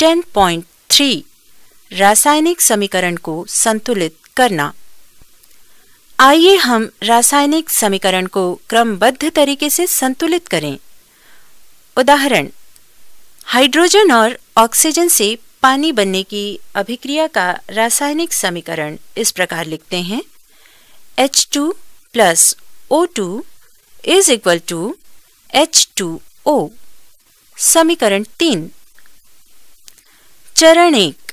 10.3 रासायनिक समीकरण को संतुलित करना। आइए हम रासायनिक समीकरण को क्रमबद्ध तरीके से संतुलित करें। उदाहरण, हाइड्रोजन और ऑक्सीजन से पानी बनने की अभिक्रिया का रासायनिक समीकरण इस प्रकार लिखते हैं। H2 plus O two is equal to H2O समीकरण तीन। चरण एक।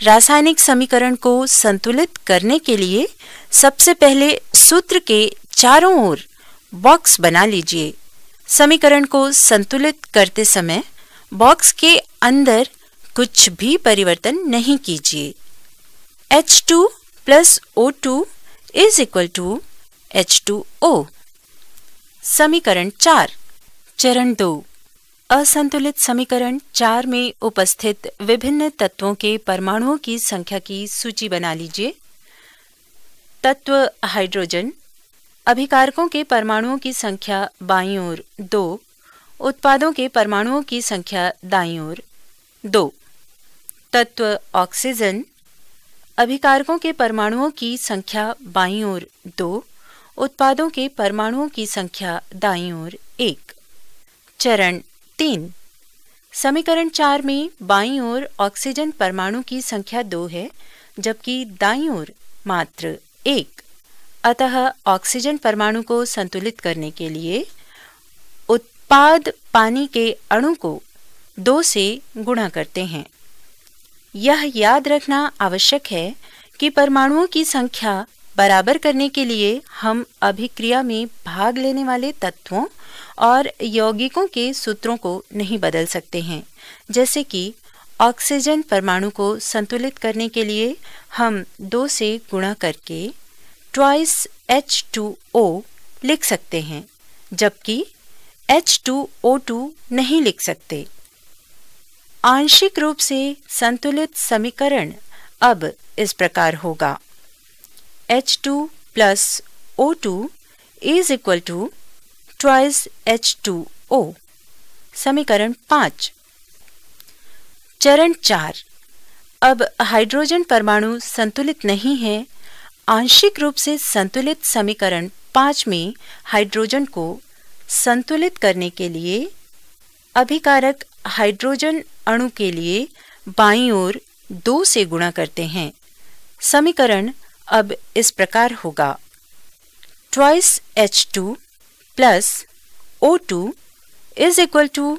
रासायनिक समीकरण को संतुलित करने के लिए सबसे पहले सूत्र के चारों ओर बॉक्स बना लीजिए। समीकरण को संतुलित करते समय बॉक्स के अंदर कुछ भी परिवर्तन नहीं कीजिए। H2 plus O two is equal to H two O समीकरण चार, चरण दो। असंतुलित समीकरण चार में उपस्थित विभिन्न तत्वों के परमाणुओं की संख्या की सूची बना लीजिए। तत्व हाइड्रोजन, अभिकारकों के परमाणुओं की संख्या बाईं ओर दो, उत्पादों के परमाणुओं की संख्या दाईं ओर दो। तत्व ऑक्सीजन, अभिकारकों के परमाणुओं की संख्या बाईं ओर दो, उत्पादों के परमाणुओं की संख्या दाईं ओर एक। चरण तीन। समीकरण चार में बाईं ओर ऑक्सीजन परमाणु की संख्या दो है, जबकि दाईं ओर मात्र एक। अतः ऑक्सीजन परमाणु को संतुलित करने के लिए उत्पाद पानी के अणु को दो से गुणा करते हैं। यह याद रखना आवश्यक है कि परमाणुओं की संख्या बराबर करने के लिए हम अभिक्रिया में भाग लेने वाले तत्वों और यौगिकों के सूत्रों को नहीं बदल सकते हैं। जैसे कि ऑक्सीजन परमाणु को संतुलित करने के लिए हम दो से गुणा करके ट्वाइस H2O लिख सकते हैं, जबकि H2O2 नहीं लिख सकते। आंशिक रूप से संतुलित समीकरण अब इस प्रकार होगा। H2 plus O2 is equal to twice H2O समीकरण पाँच। चरण चार। अब हाइड्रोजन परमाणु संतुलित नहीं है, आंशिक रूप से संतुलित समीकरण पाँच में हाइड्रोजन को संतुलित करने के लिए अभिकारक हाइड्रोजन अणु के लिए बाईं ओर दो से गुणा करते हैं। समीकरण अब इस प्रकार होगा। Twice H two plus O two is equal to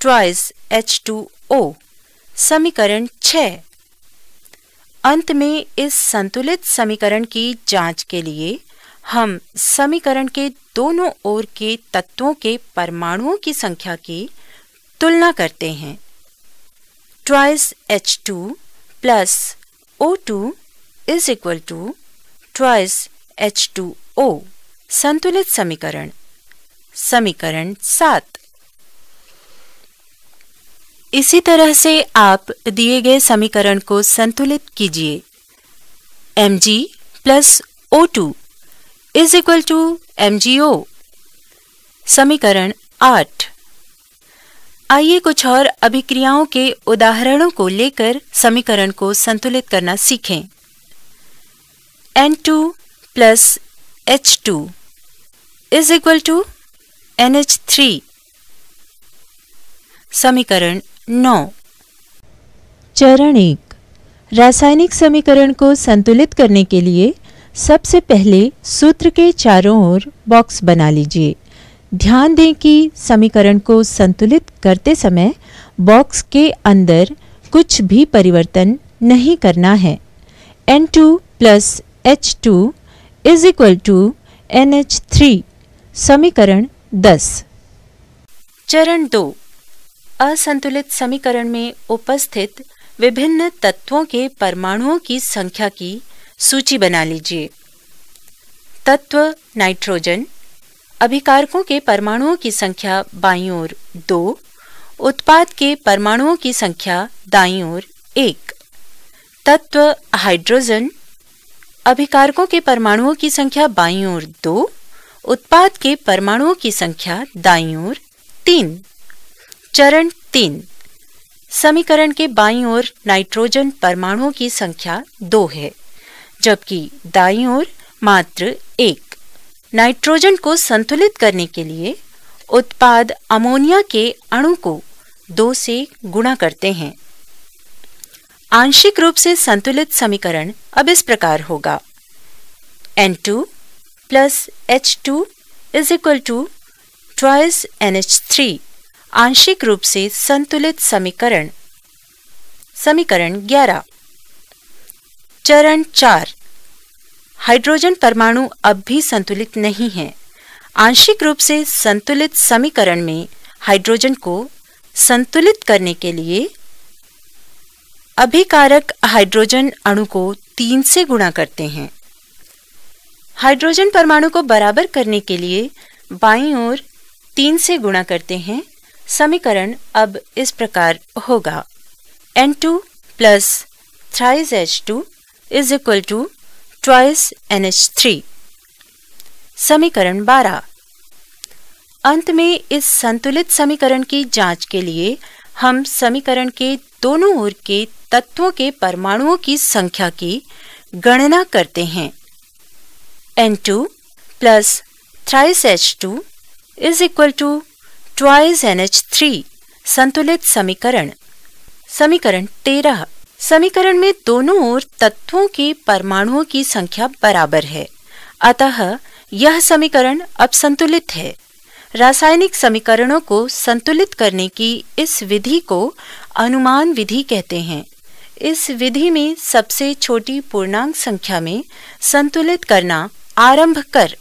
twice H two O समीकरण छ अंत में इस संतुलित समीकरण की जाँच के लिए हम समीकरण के दोनों ओर के तत्वों के परमाणुओं की संख्या की तुलना करते हैं। Twice H two plus O two is equal to twice H two O संतुलित समीकरण समीकरण सात. इसी तरह से आप दिए गए समीकरण को संतुलित कीजिए। M G plus O two is equal to M G O समीकरण आठ. आइए कुछ और अभिक्रियाओं के उदाहरणों को लेकर समीकरण को संतुलित करना सीखें। N2 plus H2 is equal to NH3 समीकरण 9 चरण एक रासायनिक समीकरण को संतुलित करने के लिए सबसे पहले सूत्र के चारों ओर बॉक्स बना लीजिए। ध्यान दें कि समीकरण को संतुलित करते समय बॉक्स के अंदर कुछ भी परिवर्तन नहीं करना है। N2 plus H2 is equal to NH3 समीकरण 10 चरण दो, असंतुलित समीकरण में उपस्थित विभिन्न तत्वों के परमाणुओं की संख्या की सूची बना लीजिए। तत्व नाइट्रोजन, अभिकारकों के परमाणुओं की संख्या बाईं ओर दो, उत्पाद के परमाणुओं की संख्या दाईं ओर एक। तत्व हाइड्रोजन अभिकारकों के परमाणुओं की संख्या बाईं ओर दो, उत्पाद के परमाणुओं की संख्या दाईं ओर तीन। चरण तीन, समीकरण के बाईं ओर नाइट्रोजन परमाणुओं की संख्या दो है, जबकि दाईं ओर मात्र एक। नाइट्रोजन को संतुलित करने के लिए उत्पाद अमोनिया के अणु को दो से गुणा करते हैं। आंशिक रूप से संतुलित समीकरण अब इस प्रकार होगा। N two plus H two is equal to twice N H three आंशिक रूप से संतुलित समीकरण। समीकरण 11 चरण चार। हाइड्रोजन परमाणु अब भी संतुलित नहीं है। आंशिक रूप से संतुलित समीकरण में हाइड्रोजन को संतुलित करने के लिए अभिकारक हाइड्रोजन अणु को तीन से गुणा करते हैं। हाइड्रोजन परमाणु को बराबर करने के लिए बाईं ओर तीन से गुणा करते हैं। समीकरण अब इस प्रकार होगा। N2 plus thrice H two is equal to twice N H three समीकरण 12 अंत में इस संतुलित समीकरण की जाँच के लिए हम समीकरण के दोनों ओर के तत्वों के परमाणुओं की संख्या की गणना करते हैं। N2 plus thrice H two is equal to twice N H three संतुलित समीकरण। समीकरण तेरह। समीकरण में दोनों ओर तत्वों के परमाणुओं की संख्या बराबर है। अतः यह समीकरण अब संतुलित है। रासायनिक समीकरणों को संतुलित करने की इस विधि को अनुमान विधि कहते हैं। इस विधि में सबसे छोटी पूर्णांक संख्या में संतुलित करना आरंभ कर,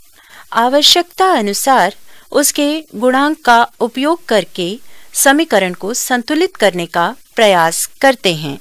आवश्यकता अनुसार उसके गुणांक का उपयोग करके समीकरण को संतुलित करने का प्रयास करते हैं।